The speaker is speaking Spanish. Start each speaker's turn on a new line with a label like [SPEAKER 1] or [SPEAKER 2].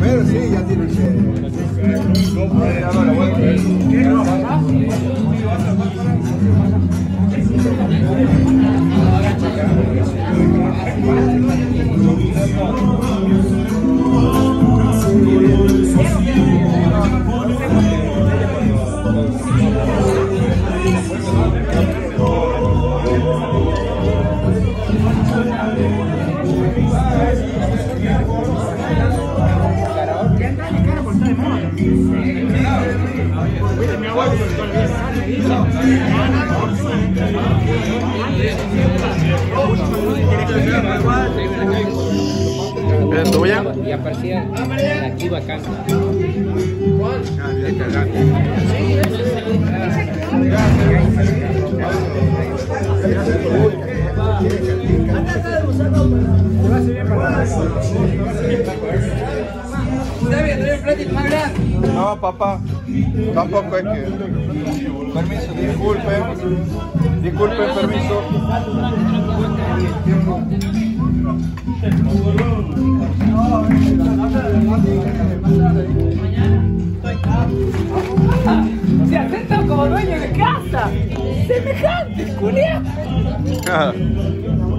[SPEAKER 1] Pero sí, ya tiene
[SPEAKER 2] ¿Es tuya?
[SPEAKER 3] Y aparecía
[SPEAKER 1] No, papá, tampoco es que. Permiso, disculpe. Disculpe, permiso.
[SPEAKER 4] Se acepta como dueño de casa. Semejante, culiao.
[SPEAKER 2] Ah,